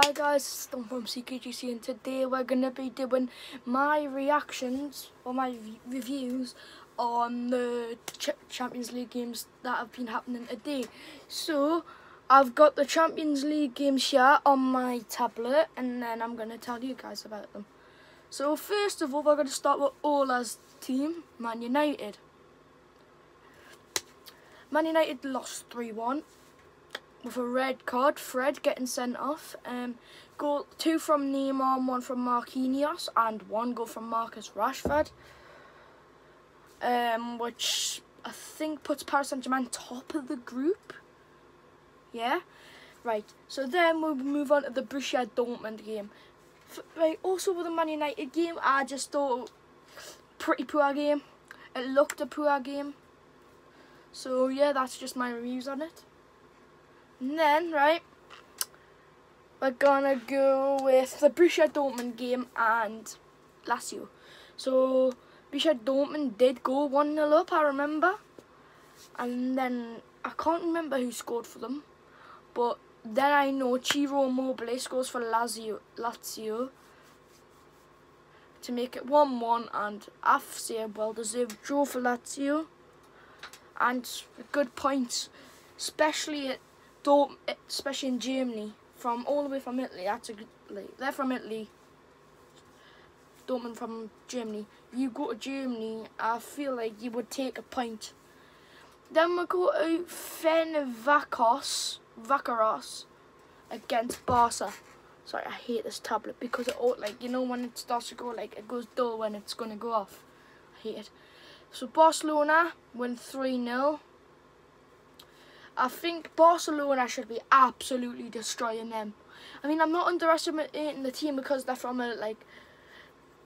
Hi guys, it's Tom from CKGC and today we're going to be doing my reactions or my reviews on the Ch Champions League games that have been happening today. So, I've got the Champions League games here on my tablet and then I'm going to tell you guys about them. So first of all, we're going to start with Ola's team, Man United. Man United lost 3-1 with a red card. Fred getting sent off. Um, goal two from Neymar, one from Marquinhos, and one goal from Marcus Rashford. Um, which I think puts Paris Saint Germain top of the group. Yeah, right. So then we'll move on to the Borussia Dortmund game. F right. Also with the Man United game, I just thought pretty poor game. It looked a poor game. So yeah, that's just my reviews on it. And then, right, we're gonna go with the Borussia Dortmund game and Lazio. So, Borussia Dortmund did go 1 0 up, I remember. And then, I can't remember who scored for them. But then I know Ciro Immobile scores for Lazio, Lazio to make it 1-1 and Afsir well deserved draw for Lazio and good points especially at Dortmund, especially in Germany, from all the way from Italy. That's a like, they're from Italy. Dortmund from Germany. You go to Germany, I feel like you would take a point. Then we go to Fenerbahce, Vacaros against Barca. Sorry, I hate this tablet because it all like you know when it starts to go like it goes dull when it's gonna go off. I hate it. So Barcelona win 3 0 I think Barcelona should be absolutely destroying them. I mean, I'm not underestimating the team because they're from a like,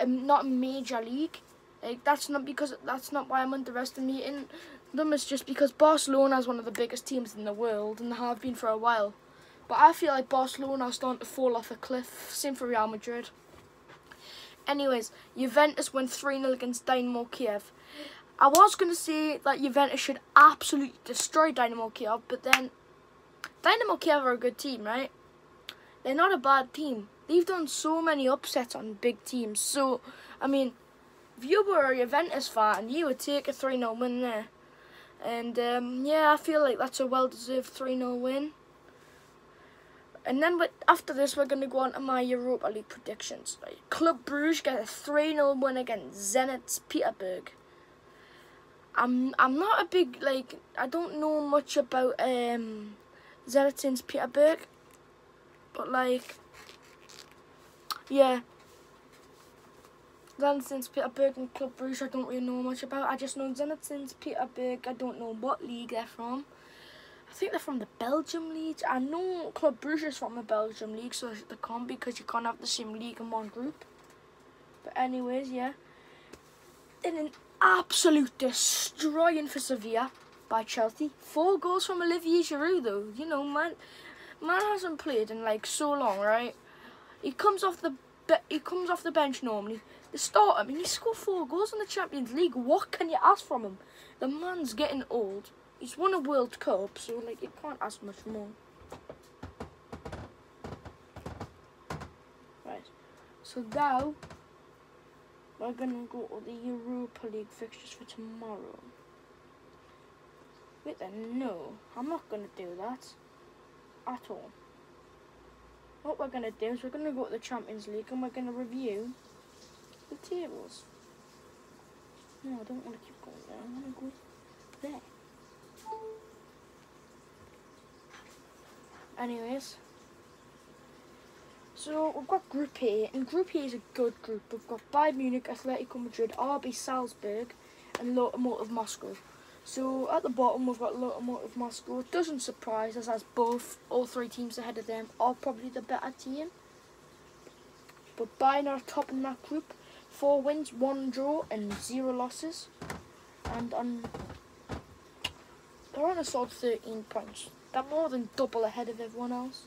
a, not a major league. Like that's not because that's not why I'm underestimating them. It's just because Barcelona is one of the biggest teams in the world and they have been for a while. But I feel like Barcelona are starting to fall off a cliff. Same for Real Madrid. Anyways, Juventus win 3-0 against Dynamo Kiev. I was going to say that Juventus should absolutely destroy Dynamo Kiev, but then Dynamo Kiev are a good team, right? They're not a bad team. They've done so many upsets on big teams. So, I mean, if you were a Juventus fan, you would take a 3-0 win there. And, um, yeah, I feel like that's a well-deserved 3-0 win. And then after this, we're going to go on to my Europa League predictions. Club Bruges get a 3-0 win against Zenit Petersburg. I'm I'm not a big like I don't know much about um Zenit Petersburg, but like yeah. Zenit Petersburg and Club Bruges I don't really know much about. I just know Zenit Petersburg. I don't know what league they're from. I think they're from the Belgium league. I know Club Bruges is from the Belgium league, so they can't because you can't have the same league in one group. But anyways, yeah. In an absolute destroying for Sevilla by Chelsea. Four goals from Olivier Giroud though. You know, man, man hasn't played in like so long, right? He comes off the he comes off the bench normally. They start him and he scored four goals in the Champions League. What can you ask from him? The man's getting old. He's won a World Cup, so like you can't ask much more. Right. So now we're gonna go to the Europa League fixtures for tomorrow. Wait then, no, I'm not gonna do that at all. What we're gonna do is we're gonna go to the Champions League and we're gonna review the tables. No, I don't want to keep going there. I want to go there. Anyways, so we've got Group A, and Group A is a good group. We've got Bayern Munich, Atletico Madrid, RB Salzburg, and Lokomotiv Moscow. So at the bottom we've got Lokomotiv Moscow. It doesn't surprise us as both, all three teams ahead of them are probably the better team. But Bayern are top in that group. Four wins, one draw, and zero losses. And on, they're on a solid 13 points. They're more than double ahead of everyone else.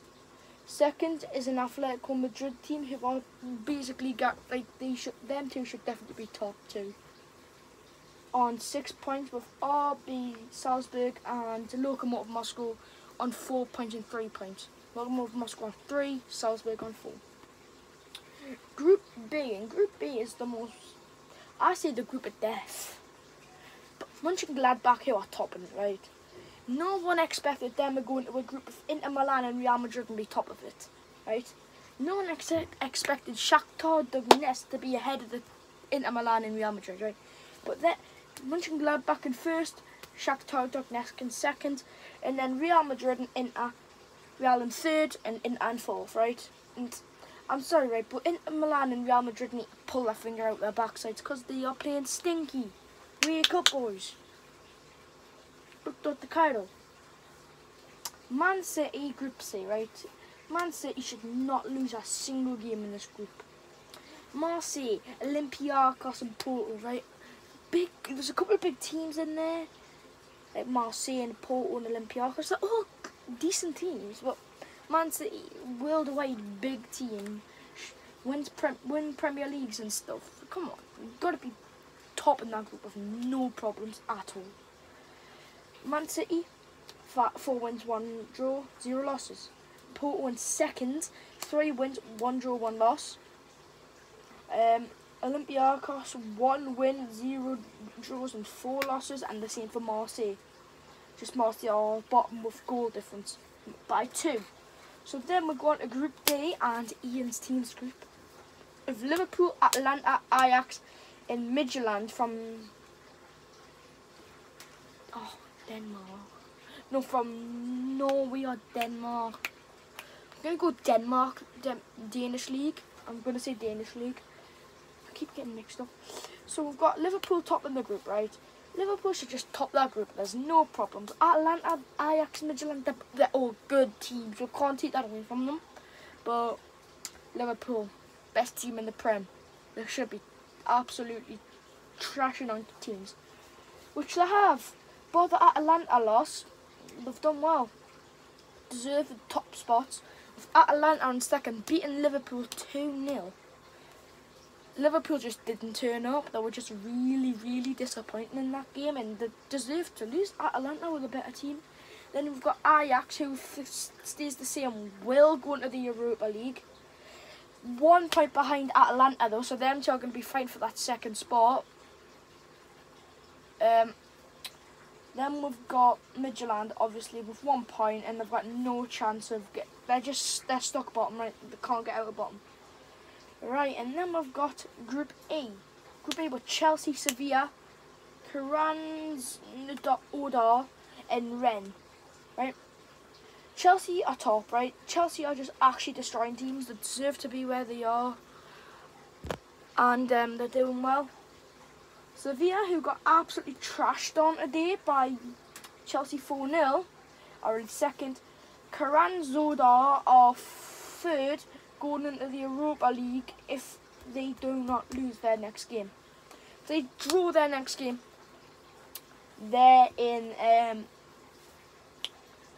Second is an Atletico Madrid team who are basically got like they should them two should definitely be top two. On six points with RB Salzburg and Lokomotiv Moscow on four points and three points. Lokomotiv Moscow on three, Salzburg on four. Group B, and Group B is the most, I say the group of death. But Mönchengladbach here are topping it, right? No one expected them to go into a group of Inter Milan and Real Madrid and be top of it, right? No one ex expected Shakhtar Donetsk to be ahead of the Inter Milan and Real Madrid, right? But that Mönchengladbach in first, Shakhtar Donetsk in second, and then Real Madrid and Inter, Real in third, and Inter in fourth, right? And I'm sorry, right, but Inter Milan and Real Madrid need to pull their finger out their backsides because they are playing stinky. Wake up, boys. Title. Man City Group C, right? Man City should not lose a single game in this group. Marseille, Olympiacos and Porto, right? Big, there's a couple of big teams in there. Like Marseille and Porto and Olympiacos. They're all decent teams, but Man City, worldwide big team, wins prem win Premier Leagues and stuff. Come on, you've got to be top in that group with no problems at all. Man City, four wins, one draw, zero losses. Porto in second, three wins, one draw, one loss. Um, Olympiacos, one win, zero draws and four losses, and the same for Marseille. Just Marseille are bottom with goal difference by two. So then we're going to Group D and Ian's team's group of Liverpool, Atalanta, Ajax, and Midtjylland from oh Denmark. No, from Norway or Denmark. I'm gonna go Denmark, Den Danish league. I'm gonna say Danish league. I keep getting mixed up. So we've got Liverpool top in the group, right? Liverpool should just top that group. There's no problems. Atalanta, Ajax, Midtjylland, they're, they're all good teams. We can't take that away from them. But Liverpool, best team in the Prem. They should be absolutely trashing on teams. Which they have. But the Atalanta loss, they've done well. Deserve the top spots. With Atalanta on second, beating Liverpool 2-0. Liverpool just didn't turn up. They were just really, really disappointing in that game and they deserved to lose. Atalanta were the better team. Then we've got Ajax who stays the same, will go into the Europa League. One point behind Atalanta though, so them two are going to be fighting for that second spot. Um, then we've got Midtjylland, obviously, with one point, and they've got no chance of get. They're just they're stuck bottom, right? They can't get out of bottom. Right, and then we've got Group A. Group A with Chelsea, Sevilla, Krasnodar, and Rennes. Right? Chelsea are top, right? Chelsea are just actually destroying teams that deserve to be where they are. And um, they're doing well. Sevilla, who got absolutely trashed on today by Chelsea 4-0, are in second. Krasnodar are third going into the Europa League if they do not lose their next game. If they draw their next game, they're in um,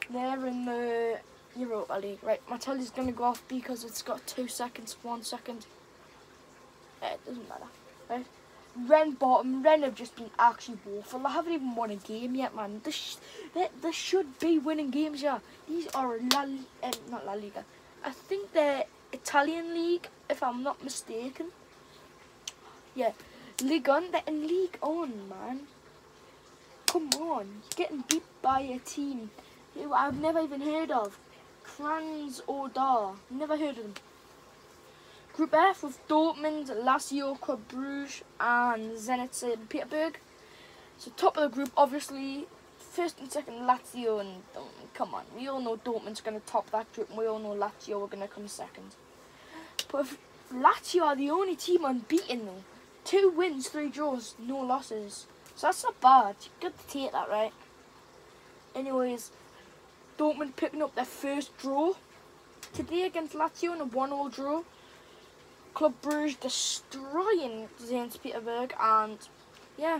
they're in the Europa League. Right, my telly's gonna go off because it's got two seconds, one second. Eh, it doesn't matter. Right. Rennes bottom. Rennes have just been actually woeful. They haven't even won a game yet, man. This, sh they, they should be winning games, yeah. These are La, uh, not La Liga. I think they're Italian league, if I'm not mistaken. Yeah, Ligue 1, they're in Ligue 1, man. Come on, you're getting beat by a team who I've never even heard of. Krasnodar, never heard of them. Group F with Dortmund, Lazio, Club Bruges, and Zenit St. Petersburg. So top of the group, obviously, first and second Lazio and um, come on, we all know Dortmund's going to top that group and we all know Lazio are going to come second. But Lazio are the only team unbeaten though. Two wins, three draws, no losses. So that's not bad. Good to take that, right? Anyways, Dortmund picking up their first draw today against Lazio in a 1-0 draw. Club Bruges destroying Zenit Petersburg and yeah,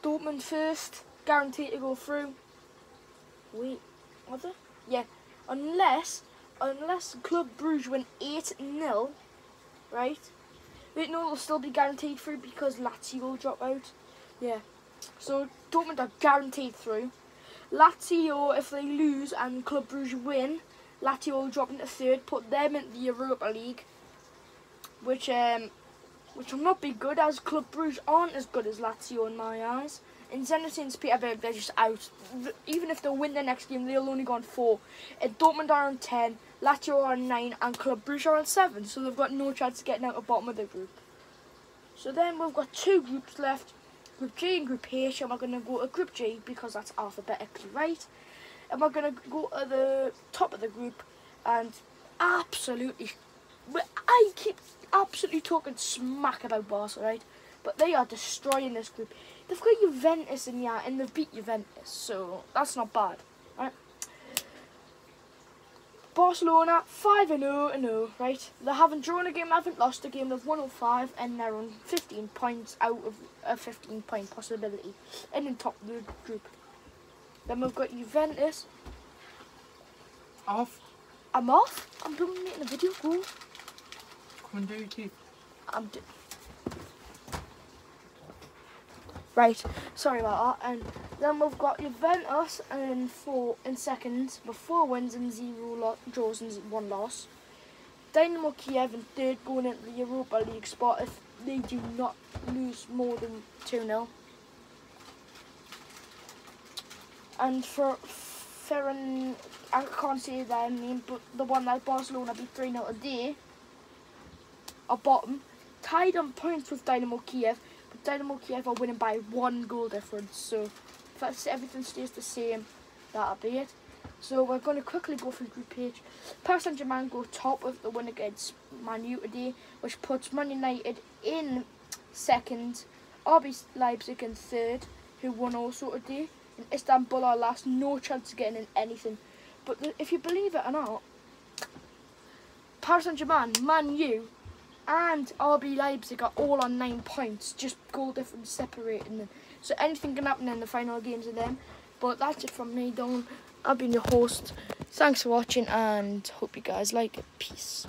Dortmund first guaranteed to go through. Wait, it? Yeah, unless unless Club Bruges win 8-0, right? Wait, no, they'll still be guaranteed through because Lazio will drop out. Yeah, so Dortmund are guaranteed through. Lazio, if they lose and Club Bruges win, Lazio will drop into third, put them in the Europa League, which um, which will not be good as Club Brugge aren't as good as Lazio in my eyes. In Zenit. Petersburg, they're just out. Even if they win their next game, they'll only go on four. And Dortmund are on ten, Lazio are on nine, and Club Brugge are on seven. So they've got no chance of getting out of the bottom of the group. So then we've got two groups left, Group G and Group H, and we're going to go to Group G because that's alphabetically right. And we're going to go to the top of the group and absolutely, I keep absolutely talking smack about Barca, right? But they are destroying this group. They've got Juventus in yeah, and they've beat Juventus, so that's not bad, right? Barcelona 5 and 0 and 0, right? They haven't drawn a game, they haven't lost a game, they've won all five, and they're on 15 points out of a 15 point possibility, and in top of the group. Then we've got Juventus. Off. I'm off. I'm doing it in a video. Go. Come and do teeth. I'm. Right, sorry about that. And then we've got Juventus in four in second, with four wins and zero draws and one loss. Dynamo Kiev in third, going into the Europa League spot if they do not lose more than two 0 And for Ferran, I can't say their name, but the one that Barcelona beat 3 0 today, are bottom, tied on points with Dynamo Kiev but Dynamo Kiev are winning by one goal difference. So if that's, everything stays the same, that'll be it. So we're going to quickly go through the Group H. Paris Saint-Germain go top with the win against Man U today, which puts Man United in second, RB Leipzig in third, who won also today. And Istanbul are last, no chance of getting in anything. But if you believe it or not, Paris Saint-Germain, Man U, and RB Leipzig are all on nine points, just goal difference separating them. So anything can happen in the final games of them. But that's it from me, Don. I've been your host. Thanks for watching and hope you guys like it. Peace.